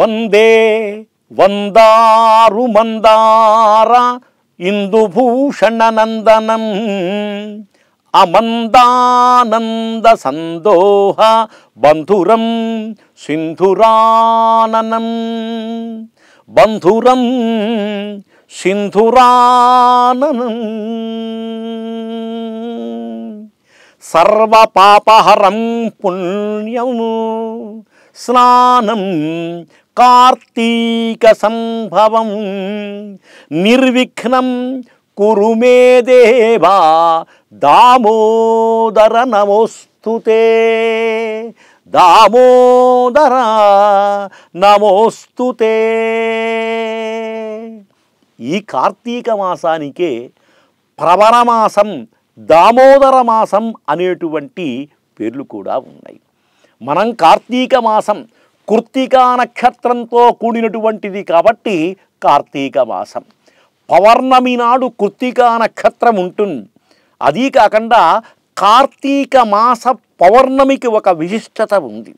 వందే వందారు మందార ఇందుభూషణనందనం. అమందానంద సందోహ బంధురం సింధురాననం. బంధురం సింధురాననం. సర్వపాపహరం పుణ్యము స్నానం కార్తీక సంభవం నిర్విఘ్నం కురు మే దేవా దామోదర నమోస్తుతే దామోదర నమోస్తుతే ఈ కార్తీక మాసానికే ప్రవరమాసం దామోదర మాసం అనేటువంటి పేర్లు కూడా ఉన్నాయి. మనం కార్తీక మాసం కృత్తికా నక్షత్రంతో కూడినటువంటిది కాబట్టి కార్తీక మాసం. పౌర్ణమి నాడు కృత్తికా నక్షత్రం ఉంటుంది. అదీ కాకుండా కార్తీక మాస పౌర్ణమికి ఒక విశిష్టత ఉంది.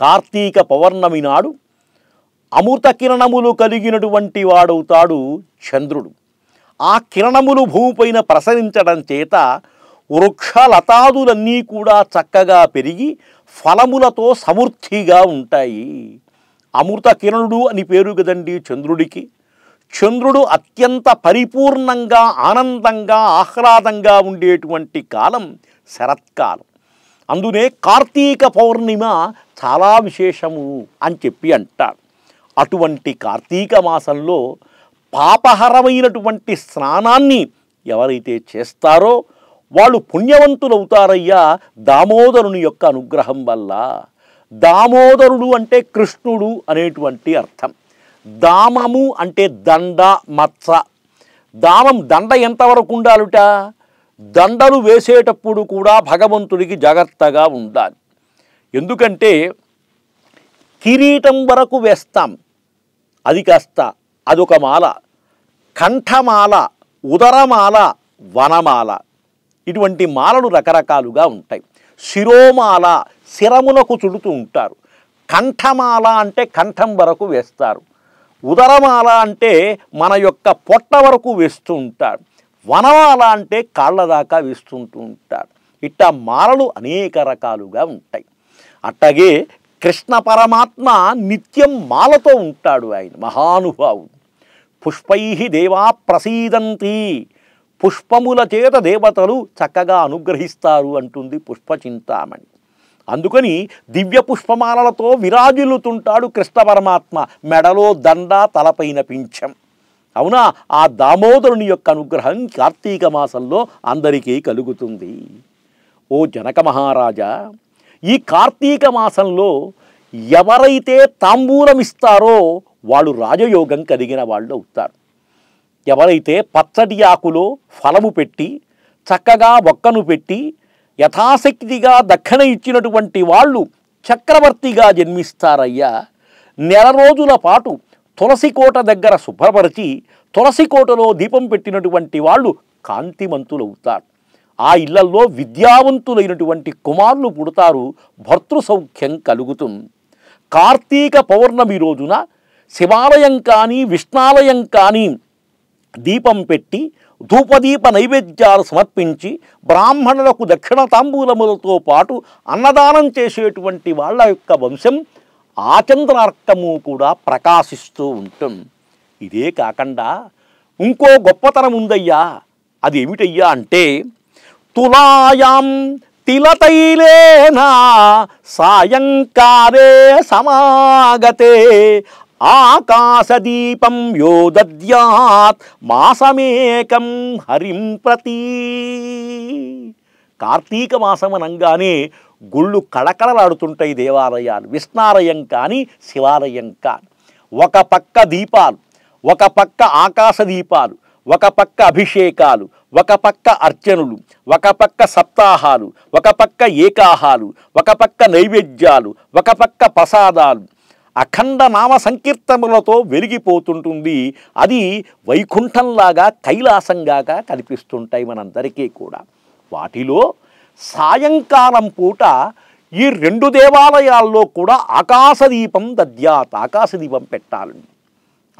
కార్తీక పౌర్ణమి నాడు అమృత కిరణములు కలిగినటువంటి వాడవుతాడు చంద్రుడు. ఆ కిరణములు భూమిపైన ప్రసరించడం చేత వృక్షలతాదులన్నీ కూడా చక్కగా పెరిగి ఫలములతో సమృద్ధిగా ఉంటాయి. అమృత కిరణుడు అని పేరు కదండి చంద్రుడికి. చంద్రుడు అత్యంత పరిపూర్ణంగా ఆనందంగా ఆహ్లాదంగా ఉండేటువంటి కాలం శరత్కాలం. అందునే కార్తీక పౌర్ణిమ చాలా విశేషము అని చెప్పి అంటారు. అటువంటి కార్తీక మాసంలో పాపహరమైనటువంటి స్నానాన్ని ఎవరైతే చేస్తారో వాళ్ళు పుణ్యవంతులవుతారయ్యా దామోదరుని యొక్క అనుగ్రహం వల్ల. దామోదరుడు అంటే కృష్ణుడు అనేటువంటి అర్థం. దామము అంటే దండ మత్స. దామం దండ ఎంతవరకు ఉండాలుట? దండలు వేసేటప్పుడు కూడా భగవంతుడికి జాగ్రత్తగా ఉండాలి. ఎందుకంటే కిరీటం వరకు వేస్తాం. అది కాస్త అదొక మాల. కంఠమాల ఉదరమాల వనమాల. ఇటువంటి మాలలు రకరకాలుగా ఉంటాయి. శిరోమాల శిరములకు చుడుతూ ఉంటారు. కంఠమాల అంటే కంఠం వరకు వేస్తారు. ఉదరమాల అంటే మన యొక్క పొట్ట వరకు వేస్తూ ఉంటారు. వనమాల అంటే కాళ్ళ దాకా వేస్తుంటూ ఉంటారు. ఇట్ట మాలలు అనేక రకాలుగా ఉంటాయి. అట్టగే కృష్ణ పరమాత్మ నిత్యం మాలతో ఉంటాడు ఆయన మహానుభావుడు. పుష్పై దేవా ప్రసీదంతి పుష్పముల చేత దేవతలు చక్కగా అనుగ్రహిస్తారు అంటుంది పుష్పచింతామణి. అందుకని దివ్య పుష్పమాలలతో విరాజిల్లుతుంటాడు కృష్ణ పరమాత్మ మెడలో దండ తలపైన పింఛం. అవునా? ఆ దామోదరుని యొక్క అనుగ్రహం కార్తీక మాసంలో అందరికీ కలుగుతుంది. ఓ జనక మహారాజా ఈ కార్తీక మాసంలో ఎవరైతే తాంబూలం ఇస్తారో వాళ్ళు రాజయోగం కలిగిన వాళ్ళు అవుతారు. ఎవరైతే పచ్చటి ఆకులో ఫలము పెట్టి చక్కగా ఒక్కను పెట్టి యథాశక్తిగా దక్షిణ ఇచ్చినటువంటి వాళ్ళు చక్రవర్తిగా జన్మిస్తారయ్యా. నెల రోజుల పాటు తులసికోట దగ్గర శుభ్రపరిచి తులసికోటలో దీపం పెట్టినటువంటి వాళ్ళు కాంతిమంతులవుతారు. ఆ ఇళ్ళలో విద్యావంతులైనటువంటి కుమారులు పుడతారు భర్తృ సౌఖ్యం కలుగుతుంది. కార్తీక పౌర్ణమి రోజున శివాలయం కానీ విష్ణాలయం కానీ దీపం పెట్టి ధూపదీప నైవేద్యాలు సమర్పించి బ్రాహ్మణులకు దక్షిణ తాంబూలములతో పాటు అన్నదానం చేసేటువంటి వాళ్ళ యొక్క వంశం ఆచంద్రార్కము కూడా ప్రకాశిస్తూ ఉంటుంది. ఇదే కాకుండా ఇంకో గొప్పతనం ఉందయ్యా. అది ఏమిటయ్యా అంటే తులాయాం తిలతైలేనా సాయంకాలే సమాగతే ఆకాశదీపం యో దద్యాత్ మాసమేకం హరిం ప్రతి. కార్తీక మాసం అనగానే గుళ్ళు కళకళలాడుతుంటాయి దేవాలయాలు విష్ణాలయం కానీ శివాలయం కానీ. ఒక పక్క దీపాలు ఒక పక్క ఆకాశ దీపాలు ఒక పక్క అభిషేకాలు ఒక పక్క అర్చనలు ఒక పక్క సప్తాహాలు ఒక పక్క ఏకాహాలు ఒక పక్క నైవేద్యాలు ఒక పక్క ప్రసాదాలు అఖండ నామ సంకీర్తనలతో వెలిగిపోతుంటుంది. అది వైకుంఠంలాగా కైలాసంగాగా కనిపిస్తుంటాయి మనందరికీ కూడా. వాటిలో సాయంకాలం పూట ఈ రెండు దేవాలయాల్లో కూడా ఆకాశదీపం దద్యాత్ ఆకాశదీపం పెట్టాలండి.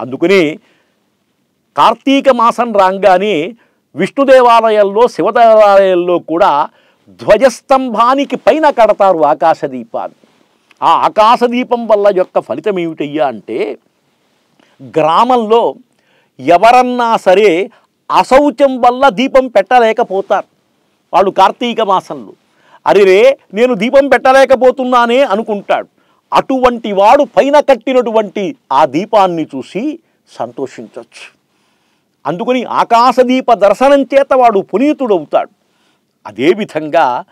అందుకని కార్తీక మాసం రాగానే విష్ణు దేవాలయాల్లో శివదేవాలయాల్లో కూడా ధ్వజస్తంభానికి పైన కడతారు ఆకాశదీపాన్ని. ఆ ఆకాశదీపం వల్ల యొక్క ఫలితం ఏమిటయ్యా అంటే గ్రామంలో ఎవరన్నా సరే అశౌచం వల్ల దీపం పెట్టలేకపోతారు. వాళ్ళు కార్తీక మాసంలో. అరిరే నేను దీపం పెట్టలేకపోతున్నానే అనుకుంటాడు. అటువంటి వాడు పైన కట్టినటువంటి ఆ దీపాన్ని చూసి సంతోషించవచ్చు అందుకని ఆకాశదీప దర్శనం చేత వాడు పునీతుడవుతాడు. అదేవిధంగా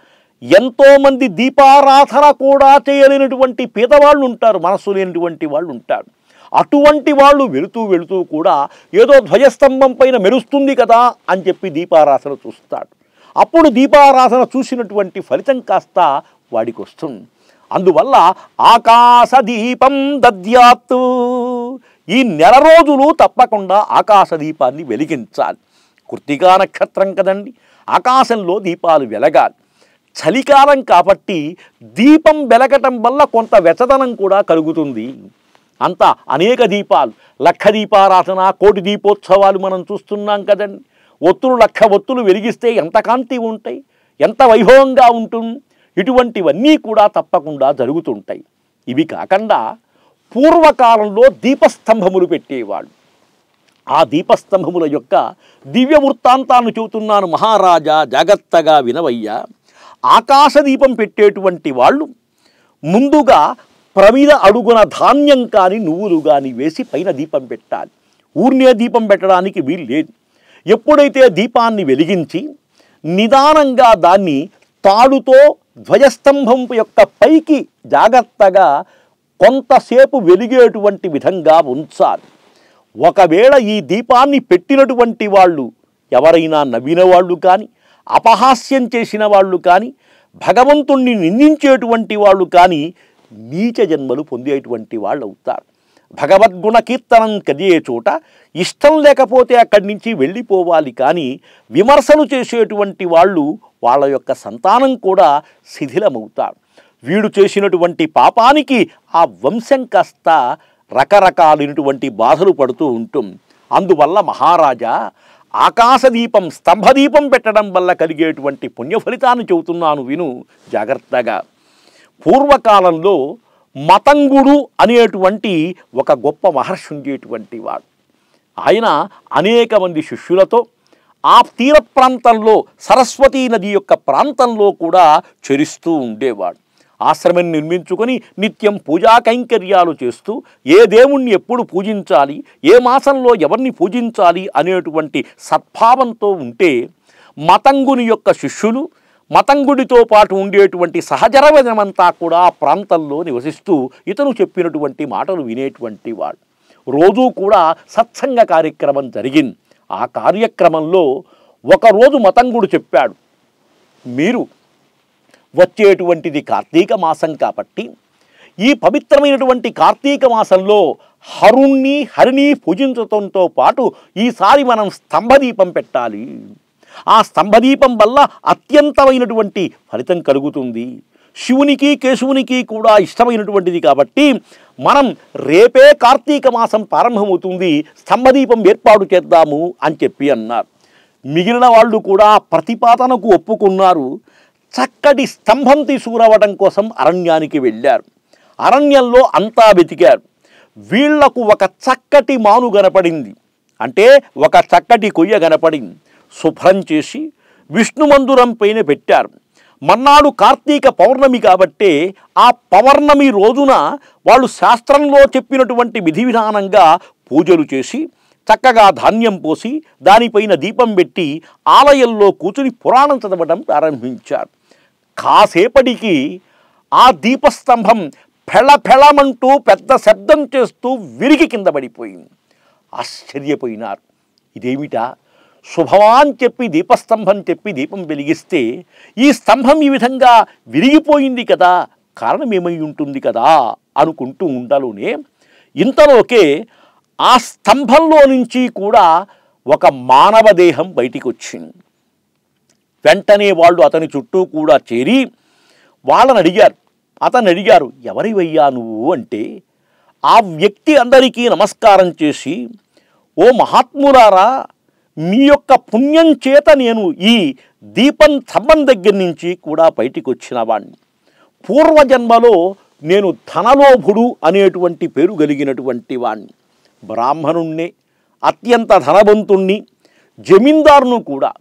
ఎంతోమంది దీపారాధన కూడా చేయలేనటువంటి పేదవాళ్ళు ఉంటారు మనస్సు లేనటువంటి వాళ్ళు ఉంటారు అటువంటి వాళ్ళు వెళుతూ వెళుతూ కూడా ఏదో ధ్వజస్తంభం పైన మెరుస్తుంది కదా అని చెప్పి దీపారాధన చూస్తాడు. అప్పుడు దీపారాధన చూసినటువంటి ఫలితం కాస్త వాడికి వస్తుంది అందువల్ల ఆకాశ దీపం దద్యాత్తు. ఈ నెల రోజులు తప్పకుండా ఆకాశ దీపాన్ని వెలిగించాలి. కృతికా నక్షత్రం కదండి ఆకాశంలో దీపాలు వెలగాలి. చలికాలం కాబట్టి దీపం వెలగటం వల్ల కొంత వెచ్చదనం కూడా కలుగుతుంది. అంత అనేక దీపాలు లక్ష దీపారాధన కోటి దీపోత్సవాలు మనం చూస్తున్నాం కదండి. ఒత్తులు లక్ష ఒత్తులు వెలిగిస్తే ఎంత కాంతి ఉంటాయి ఎంత వైభవంగా ఉంటుంది ఇటువంటివన్నీ కూడా తప్పకుండా జరుగుతుంటాయి. ఇవి కాకుండా పూర్వకాలంలో దీపస్తంభములు పెట్టేవాళ్ళు. ఆ దీపస్తంభముల యొక్క దివ్య వృత్తాంతాన్ని చెబుతున్నాను మహారాజా జాగ్రత్తగా వినవయ్యా. ఆకాశ దీపం పెట్టేటువంటి వాళ్ళు ముందుగా ప్రమిద అడుగున ధాన్యం కానీ నువ్వులు కానీ వేసి పైన దీపం పెట్టాలి. ఊర్నే దీపం పెట్టడానికి వీలు లేదు. ఎప్పుడైతే దీపాన్ని వెలిగించి నిదానంగా దాన్ని తాడుతో ధ్వజస్తంభం యొక్క పైకి జాగ్రత్తగా కొంతసేపు వెలిగేటువంటి విధంగా ఉంచాలి. ఒకవేళ ఈ దీపాన్ని పెట్టినటువంటి వాళ్ళు ఎవరైనా నవ్విన వాళ్ళు కానీ అపహాస్యం చేసిన వాళ్ళు కానీ భగవంతుణ్ణి నిందించేటువంటి వాళ్ళు కానీ నీచ జన్మలు పొందేటువంటి వాళ్ళు అవుతారు. భగవద్గుణ కీర్తనం కలిగే చోట ఇష్టం లేకపోతే అక్కడి నుంచి వెళ్ళిపోవాలి కానీ విమర్శలు చేసేటువంటి వాళ్ళు వాళ్ళ యొక్క సంతానం కూడా శిథిలమవుతారు. వీడు చేసినటువంటి పాపానికి ఆ వంశం కాస్త రకరకాలైనటువంటి బాధలు పడుతూ ఉంటుంది. అందువల్ల మహారాజా ఆకాశదీపం స్తంభదీపం పెట్టడం వల్ల కలిగేటువంటి పుణ్య ఫలితాన్ని చెబుతున్నాను విను జాగ్రత్తగా. పూర్వకాలంలో మతంగుడు అనేటువంటి ఒక గొప్ప మహర్షి ఉండేటువంటి వాడు. ఆయన అనేక మంది శిష్యులతో ఆ తీర ప్రాంతంలో సరస్వతీ నది యొక్క ప్రాంతంలో కూడా చరిస్తూ ఉండేవాడు. ఆశ్రమం నిర్మించుకొని నిత్యం పూజా కైంకర్యాలు చేస్తూ ఏ దేవుణ్ణి ఎప్పుడు పూజించాలి ఏ మాసంలో ఎవరిని పూజించాలి అనేటువంటి సద్భావంతో ఉంటే మతంగుని యొక్క శిష్యులు మతంగుడితో పాటు ఉండేటువంటి సహజరవనమంతా కూడా ఆ ప్రాంతంలో నివసిస్తూ ఇతను చెప్పినటువంటి మాటలు వినేటువంటి వాడు. రోజూ కూడా సత్సంగ కార్యక్రమం జరిగింది. ఆ కార్యక్రమంలో ఒకరోజు మతంగుడు చెప్పాడు మీరు వచ్చేటువంటిది కార్తీక మాసం కాబట్టి ఈ పవిత్రమైనటువంటి కార్తీక మాసంలో హరుణ్ణి హరిని పూజించడంతో పాటు ఈసారి మనం స్తంభదీపం పెట్టాలి. ఆ స్తంభదీపం వల్ల అత్యంతమైనటువంటి ఫలితం కలుగుతుంది. శివునికి కేశవునికి కూడా ఇష్టమైనటువంటిది కాబట్టి మనం రేపే కార్తీక మాసం ప్రారంభమవుతుంది స్తంభదీపం ఏర్పాటు చేద్దాము అని చెప్పి అన్నారు. మిగిలిన వాళ్ళు కూడా ప్రతిపాదనకు ఒప్పుకున్నారు. చక్కటి స్తంభం తీసుకురావడం కోసం అరణ్యానికి వెళ్ళారు. అరణ్యంలో అంతా వెతికారు. వీళ్ళకు ఒక చక్కటి మాను కనపడింది. అంటే ఒక చక్కటి కొయ్య కనపడింది. శుభ్రం చేసి విష్ణు మందిరం పైన పెట్టారు. మన్నాడు కార్తీక పౌర్ణమి కాబట్టే ఆ పౌర్ణమి రోజున వాళ్ళు శాస్త్రంలో చెప్పినటువంటి విధి విధానంగా పూజలు చేసి చక్కగా ధాన్యం పోసి దానిపైన దీపం పెట్టి ఆలయంలో కూర్చుని పురాణం చదవడం ప్రారంభించారు. కాసేపటికి ఆ దీపస్తంభం ఫెళ ఫెళమంటూ పెద్ద శబ్దం చేస్తూ విరిగి కింద పడిపోయింది. ఆశ్చర్యపోయినారు. ఇదేమిటా? శుభమా అని చెప్పి దీపస్తంభం చెప్పి దీపం వెలిగిస్తే ఈ స్తంభం ఈ విధంగా విరిగిపోయింది కదా కారణం ఏమై ఉంటుంది కదా అనుకుంటూ ఉండలోనే ఇంతలోకే ఆ స్తంభంలో నుంచి కూడా ఒక మానవ దేహం బయటికి వచ్చింది వెంటనే వాళ్ళు అతని చుట్టూ కూడా చేరి వాళ్ళని అడిగారు. అతను అడిగారు ఎవరివయ్యా నువ్వు? అంటే ఆ వ్యక్తి అందరికీ నమస్కారం చేసి ఓ మహాత్ములారా మీ యొక్క పుణ్యం చేత నేను ఈ దీపం స్తంభం దగ్గర నుంచి కూడా బయటికి వచ్చిన వాణ్ణి. పూర్వజన్మలో నేను ధనలోభుడు అనేటువంటి పేరు కలిగినటువంటి వాణ్ణి. బ్రాహ్మణుణ్ణి అత్యంత ధనవంతుణ్ణి జమీందారును కూడా.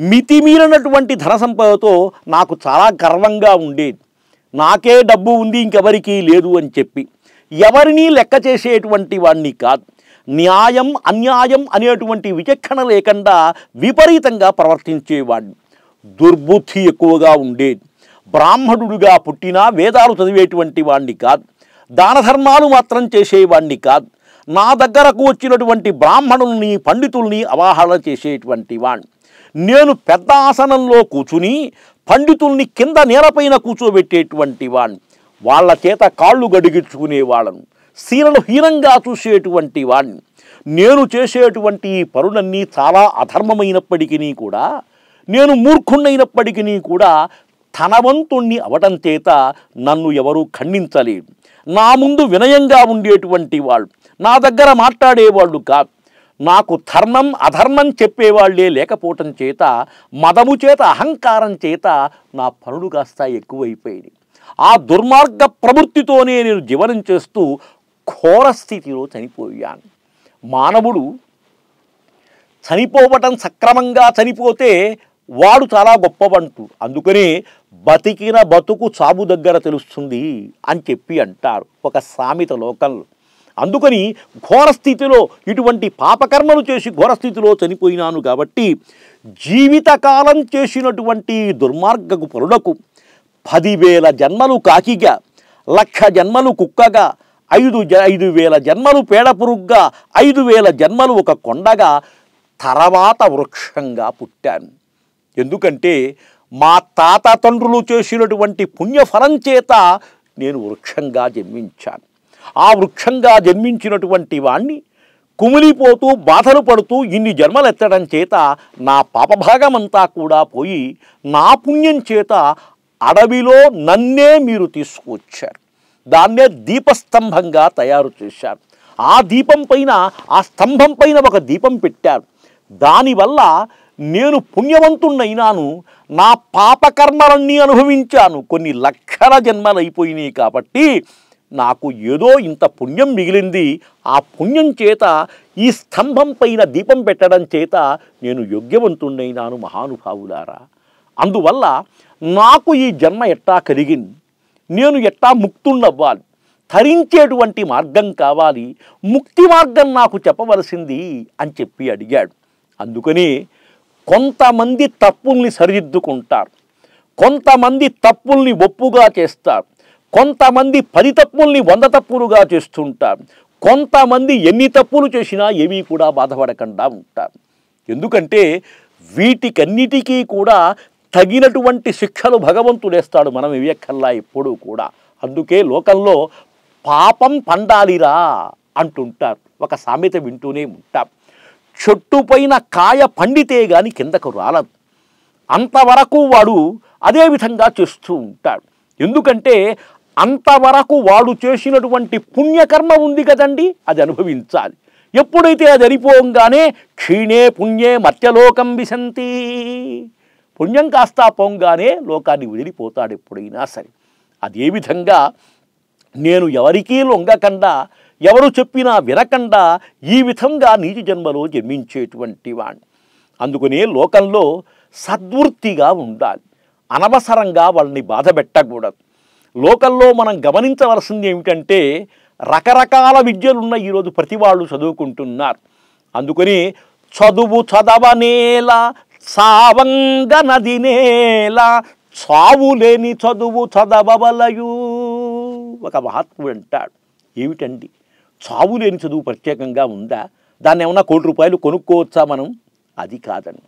మితిమీరినటువంటి ధన సంపదతో నాకు చాలా గర్వంగా ఉండేది. నాకే డబ్బు ఉంది ఇంకెవరికీ లేదు అని చెప్పి. ఎవరినీ లెక్క చేసేటువంటి వాణ్ణి కాదు. న్యాయం అన్యాయం అనేటువంటి విచక్షణ లేకుండా విపరీతంగా ప్రవర్తించేవాడిని దుర్బుద్ధి ఎక్కువగా ఉండేది. బ్రాహ్మణుడిగా పుట్టినా వేదాలు చదివేటువంటి వాణ్ణి కాదు. దాన ధర్మాలు మాత్రం చేసేవాణ్ణి కాదు. నా దగ్గరకు వచ్చినటువంటి బ్రాహ్మణుల్ని పండితుల్ని అవాహన చేసేటువంటి వాణ్ణి. నేను పెద్ద ఆసనంలో కూర్చుని పండితుల్ని కింద నేలపైన కూర్చోబెట్టేటువంటి వాణ్ణి. వాళ్ళ చేత కాళ్ళు గడిగించుకునేవాళ్ళను స్త్రీలను హీనంగా చూసేటువంటి వాణ్ణి. నేను చేసేటువంటి ఈ పనులన్నీ చాలా అధర్మమైనప్పటికీ కూడా నేను మూర్ఖుణ్ణైనప్పటికీ కూడా ధనవంతుణ్ణి అవటం చేత నన్ను ఎవరూ ఖండించలేరు. నా ముందు వినయంగా ఉండేటువంటి వాళ్ళు నా దగ్గర మాట్లాడేవాళ్ళు కాదు. నాకు ధర్మం అధర్మం చెప్పేవాళ్ళే లేకపోవటం చేత మదము చేత అహంకారం చేత నా పనులు కాస్త ఎక్కువైపోయింది ఆ దుర్మార్గ ప్రవృత్తితోనే నేను జీవనం చేస్తూ ఘోర స్థితిలో చనిపోయాను. మానవుడు చనిపోవటం సక్రమంగా చనిపోతే వాడు చాలా గొప్పవంటు అందుకని బతికిన బతుకు చావు దగ్గర తెలుస్తుంది అని చెప్పి అంటారు ఒక సామెత లోకంలో. అందుకని ఘోర స్థితిలో ఇటువంటి పాపకర్మలు చేసి ఘోర స్థితిలో చనిపోయినాను కాబట్టి జీవితకాలం చేసినటువంటి దుర్మార్గకు పరులకు పదివేల జన్మలు కాకిగా లక్ష జన్మలు కుక్కగా ఐదు జ ఐదు వేల జన్మలు పేడ పురుగ్గా ఐదు వేల జన్మలు ఒక కొండగా తర్వాత వృక్షంగా పుట్టాను. ఎందుకంటే మా తాత తండ్రులు చేసినటువంటి పుణ్యఫలం చేత నేను వృక్షంగా జన్మించాను. ఆ వృక్షంగా జన్మించినటువంటి వాణ్ణి కుమిలిపోతూ బాధలు పడుతూ ఇన్ని జన్మలు ఎత్తడం చేత నా పాపభాగమంతా కూడా పోయి నా పుణ్యం చేత అడవిలో నన్నే మీరు తీసుకువచ్చారు. దాన్నే దీపస్తంభంగా తయారు చేశారు. ఆ దీపం పైన ఆ స్తంభం పైన ఒక దీపం పెట్టారు. దానివల్ల నేను పుణ్యవంతుణ్ణైనాను నా పాపకర్మలన్నీ అనుభవించాను. కొన్ని లక్షల జన్మలైపోయినాయి కాబట్టి నాకు ఏదో ఇంత పుణ్యం మిగిలింది. ఆ పుణ్యం చేత ఈ స్తంభం పైన దీపం పెట్టడం చేత నేను యోగ్యవంతుణ్ణైనాను మహానుభావులారా. అందువల్ల నాకు ఈ జన్మ ఎట్టా కలిగింది? నేను ఎట్టా ముక్తుణ్ణవ్వాలి? ధరించేటువంటి మార్గం కావాలి. ముక్తి మార్గం నాకు చెప్పవలసింది అని చెప్పి అడిగాడు. అందుకని కొంతమంది తప్పుల్ని సరిదిద్దుకుంటారు. కొంతమంది తప్పుల్ని ఒప్పుగా చేస్తారు. కొంతమంది పది తప్పుల్ని వంద తప్పులుగా చేస్తుంటారు కొంతమంది ఎన్ని తప్పులు చేసినా ఏమీ కూడా బాధపడకుండా ఉంటారు ఎందుకంటే వీటికన్నిటికీ కూడా తగినటువంటి శిక్షలు భగవంతుడేస్తాడు మనం ఇవ్వక్కల్లా ఎప్పుడూ కూడా. అందుకే లోకంలో పాపం పండాలిరా అంటుంటారు. ఒక సామెత వింటూనే ఉంటాం. చెట్టు పైన కాయ పండితే గాని కిందకు రాలదు. అంతవరకు వాడు అదే విధంగా చేస్తూ ఉంటాడు. ఎందుకంటే అంతవరకు వాడు చేసినటువంటి పుణ్యకర్మ ఉంది కదండి అది అనుభవించాలి. ఎప్పుడైతే అది అరిపోగానే క్షీణే పుణ్యే మత్యలోకం విశంతి. పుణ్యం కాస్తా పోంగానే లోకాన్ని వదిలిపోతాడు ఎప్పుడైనా సరే. అదే విధంగా నేను ఎవరికీ లొంగకుండా ఎవరు చెప్పినా వినకుండా ఈ విధంగా నీతి జన్మలో జన్మించేటువంటి వాణ్ణి. అందుకనే లోకంలో సద్వృత్తిగా ఉండాలి. అనవసరంగా వాళ్ళని బాధ పెట్టకూడదు. లోకల్లో మనం గమనించవలసింది ఏమిటంటే రకరకాల విద్యలున్న ఈరోజు ప్రతి వాళ్ళు చదువుకుంటున్నారు. అందుకని చదువు చదవనేల సావంగ నదినేల చావు లేని చదువు చదవలయు ఒక మహాత్ముడు అంటాడు. ఏమిటండి? చావు లేని చదువు ప్రత్యేకంగా ఉందా? దాన్ని ఏమన్నా కోటి రూపాయలు కొనుక్కోవచ్చా మనం? అది కాదండి.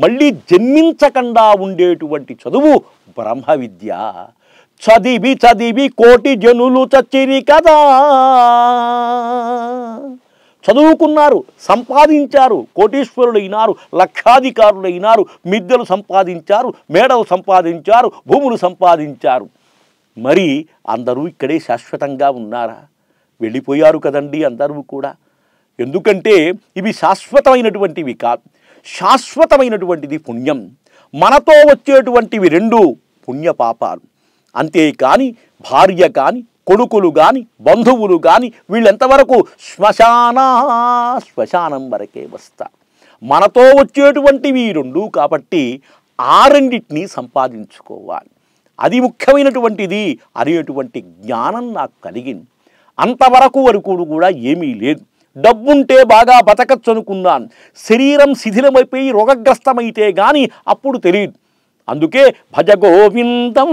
మళ్ళీ జన్మించకుండా ఉండేటువంటి చదువు బ్రహ్మ విద్య చదివి చదివి కోటి జనులు చచ్చిరి కదా. చదువుకున్నారు సంపాదించారు కోటీశ్వరులైనారు లక్షాధికారులైనారు మిద్దెలు సంపాదించారు మేడలు సంపాదించారు భూములు సంపాదించారు. మరి అందరూ ఇక్కడే శాశ్వతంగా ఉన్నారా? వెళ్ళిపోయారు కదండి అందరూ కూడా. ఎందుకంటే ఇవి శాశ్వతమైనటువంటివి కాదు శాశ్వతమైనటువంటిది పుణ్యం. మనతో వచ్చేటువంటివి రెండు పుణ్యపాపాలు. అంతేకాని భార్య కాని కొడుకులు కాని బంధువులు కాని వీళ్ళెంతవరకు శ్మశాన శ్మశానం వరకే వస్తారు మనతో వచ్చేటువంటివి రెండు కాబట్టి ఆ రెండింటినీ సంపాదించుకోవాలి. అది ముఖ్యమైనటువంటిది అనేటువంటి జ్ఞానం నాకు కలిగింది. అంతవరకు వరకు కూడా ఏమీ లేదు. డబ్బుంటే బాగా బతకచ్చు అనుకున్నాను శరీరం శిథిలమైపోయి రోగగ్రస్తమైతే కానీ అప్పుడు తెలియదు అందుకే భజ గోవిందం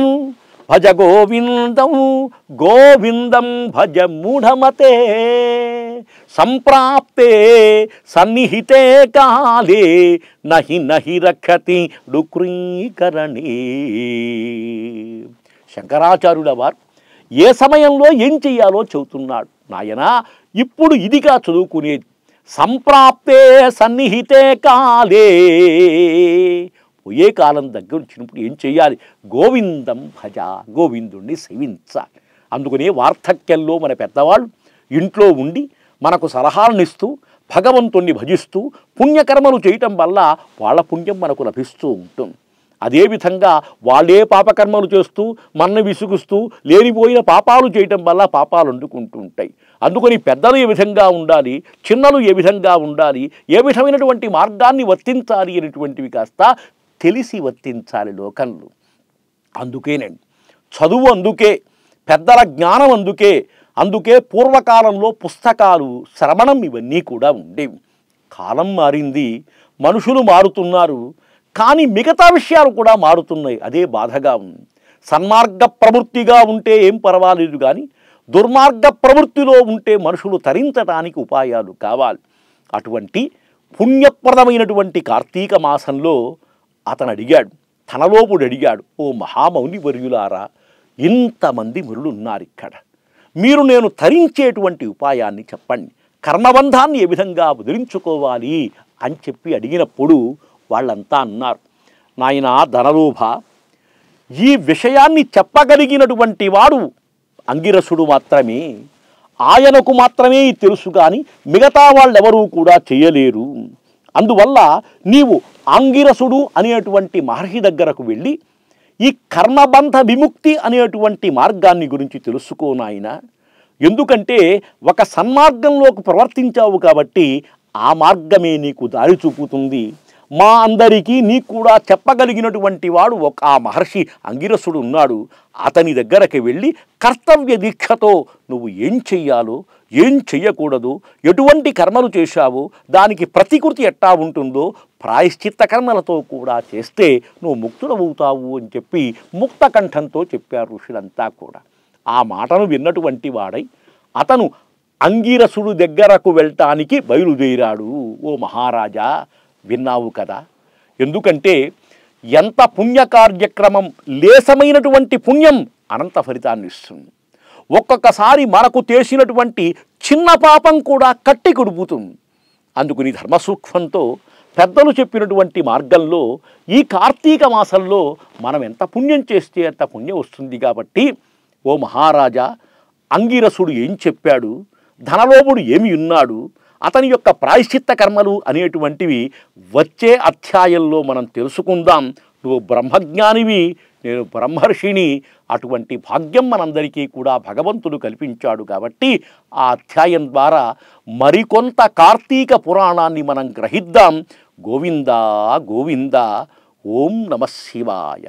భజ గోవిందం గోవిందం భజ మూఢమతే సంప్రాప్తే సన్నిహితే కాలే నహి నహి రక్షతి డుక్రీకరణి. శంకరాచార్యుల వారు ఏ సమయంలో ఏం చెయ్యాలో చెబుతున్నాడు. నాయనా ఇప్పుడు ఇదిగా చదువుకునేది. సంప్రాప్తే సన్నిహితే కాలే. పోయే కాలం దగ్గర వచ్చినప్పుడు ఏం చేయాలి గోవిందం భజ గోవిందుణ్ణి సేవించాలి. అందుకనే వార్ధక్యంలో మన పెద్దవాళ్ళు ఇంట్లో ఉండి మనకు సలహాలను ఇస్తూ భగవంతుణ్ణి భజిస్తూ పుణ్యకర్మలు చేయటం వల్ల వాళ్ళ పుణ్యం మనకు లభిస్తూ ఉంటుంది. అదేవిధంగా వాళ్ళే పాపకర్మలు చేస్తూ మన్ను విసుగుస్తూ లేనిపోయిన పాపాలు చేయటం వల్ల పాపాలు వండుకుంటూ ఉంటాయి అందుకని పెద్దలు ఏ విధంగా ఉండాలి? చిన్నలు ఏ విధంగా ఉండాలి? ఏ విధమైనటువంటి మార్గాన్ని వర్తించాలి అనేటువంటివి కాస్త తెలిసి వర్తించాలి లోకంలో. అందుకేనండి చదువు అందుకే పెద్దల జ్ఞానం అందుకే అందుకే పూర్వకాలంలో పుస్తకాలు శ్రవణం ఇవన్నీ కూడా ఉండేవి. కాలం మారింది మనుషులు మారుతున్నారు కానీ మిగతా విషయాలు కూడా మారుతున్నాయి. అదే బాధగా ఉంది. సన్మార్గ ప్రవృత్తిగా ఉంటే ఏం పర్వాలేదు కానీ దుర్మార్గ ప్రవృత్తిలో ఉంటే మనుషులు తరించడానికి ఉపాయాలు కావాలి. అటువంటి పుణ్యప్రదమైనటువంటి కార్తీక మాసంలో అతను అడిగాడు తనలోపుడు అడిగాడు ఓ మహామౌని వర్యులారా ఇంతమంది మురులు ఉన్నారు ఇక్కడ మీరు నేను తరించేటువంటి ఉపాయాన్ని చెప్పండి. కర్మబంధాన్ని ఏ విధంగా వదిలించుకోవాలి అని చెప్పి అడిగినప్పుడు వాళ్ళంతా అన్నారు నాయన ధనలోభ ఈ విషయాన్ని చెప్పగలిగినటువంటి వాడు అంగిరసుడు మాత్రమే. ఆయనకు మాత్రమే తెలుసు కానీ మిగతా వాళ్ళెవరూ కూడా చేయలేరు. అందువల్ల నీవు ఆంగిరసుడు అనేటువంటి మహర్షి దగ్గరకు వెళ్ళి ఈ కర్మబంధ విముక్తి అనేటువంటి మార్గాన్ని గురించి తెలుసుకో నాయన. ఎందుకంటే ఒక సన్మార్గంలోకి ప్రవర్తించావు కాబట్టి ఆ మార్గమే నీకు దారి చూపుతుంది. మా అందరికీ నీకు కూడా చెప్పగలిగినటువంటి వాడు ఒక ఆ మహర్షి అంగిరసుడు ఉన్నాడు. అతని దగ్గరకు వెళ్ళి కర్తవ్య దీక్షతో నువ్వు ఏం చెయ్యాలో ఏం చెయ్యకూడదు? ఎటువంటి కర్మలు చేశావో? దానికి ప్రతికృతి ఎట్టా ఉంటుందో ప్రాయశ్చిత్త కర్మలతో కూడా చేస్తే నువ్వు ముక్తుడవుతావు అని చెప్పి ముక్త కంఠంతో చెప్పారు ఋషులంతా కూడా. ఆ మాటను విన్నటువంటి వాడై అతను అంగీరసుడు దగ్గరకు వెళ్ళటానికి బయలుదేరాడు. ఓ మహారాజా విన్నావు కదా? ఎందుకంటే ఎంత పుణ్య కార్యక్రమం లేసమైనటువంటి పుణ్యం అనంత ఫలితాన్ని ఇస్తుంది. ఒక్కొక్కసారి మనకు చేసినటువంటి చిన్న పాపం కూడా కట్టి కుడుపుతుంది. అందుకుని ధర్మసూక్ష్మంతో పెద్దలు చెప్పినటువంటి మార్గంలో ఈ కార్తీక మాసంలో మనం ఎంత పుణ్యం చేస్తే అంత పుణ్యం వస్తుంది కాబట్టి ఓ మహారాజా అంగిరసుడు ఏం చెప్పాడు? ధనలోభుడు ఏమి ఉన్నాడు? అతని యొక్క ప్రాయశ్చిత్త కర్మలు అనేటువంటివి వచ్చే అధ్యాయంలో మనం తెలుసుకుందాం. నువ్వు బ్రహ్మజ్ఞానివి నేను బ్రహ్మర్షిని అటువంటి భాగ్యం మనందరికీ కూడా భగవంతుడు కల్పించాడు కాబట్టి ఆ అధ్యాయం ద్వారా మరికొంత కార్తీక పురాణాన్ని మనం గ్రహిద్దాం. గోవిందా గోవిందా ఓం నమ శివాయ.